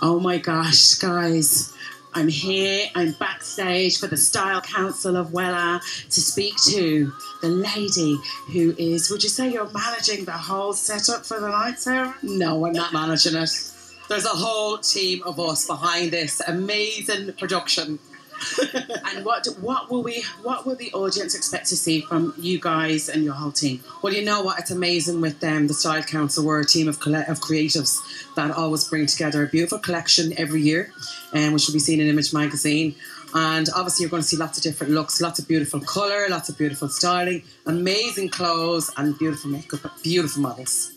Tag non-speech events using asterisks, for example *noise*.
Oh my gosh, guys. I'm here, I'm backstage for the Style Council of Wella to speak to the lady who is, would you say you're managing the whole setup for the night, Sarah? No, I'm not managing it. There's a whole team of us behind this amazing production. *laughs* and what what will we what will the audience expect to see from you guys and your whole team? Well, you know what? It's amazing with them. The Style Council, we're a team of colle- of creatives that always bring together a beautiful collection every year, and which will be seen in Image Magazine. And obviously, you're going to see lots of different looks, lots of beautiful colour, lots of beautiful styling, amazing clothes, and beautiful makeup, beautiful models.